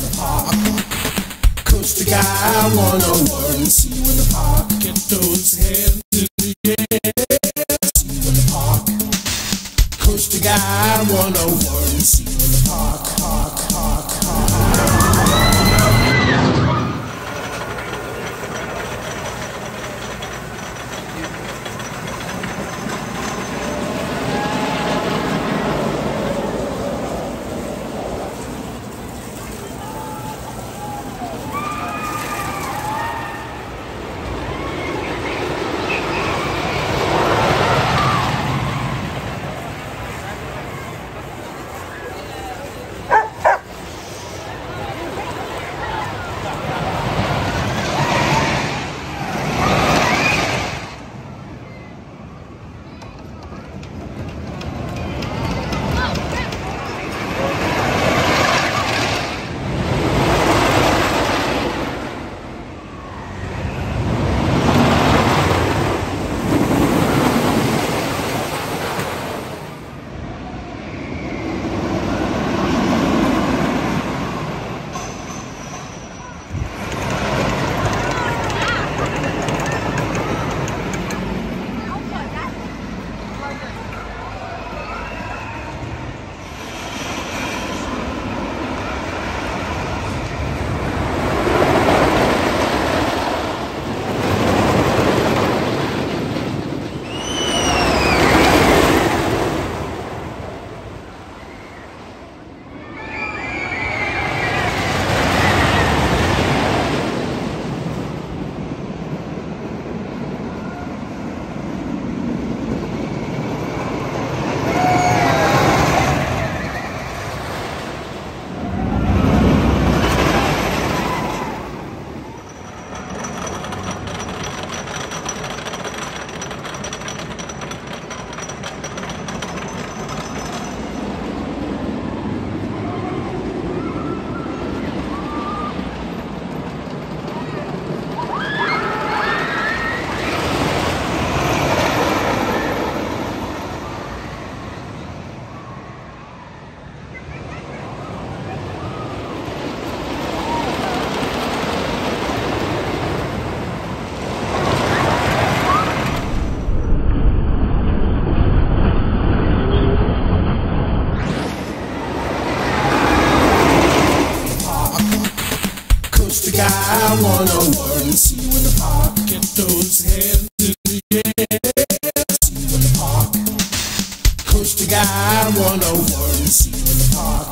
the. Coaster Guy 101. See you in the park. Get those hands in the air. See you in the park. Coaster Guy 101. See you in the park, Who's the guy I wanna worry? See you in the park. Get those hands in the air. See you in the park. Who's the guy I wanna worry? See you in the park.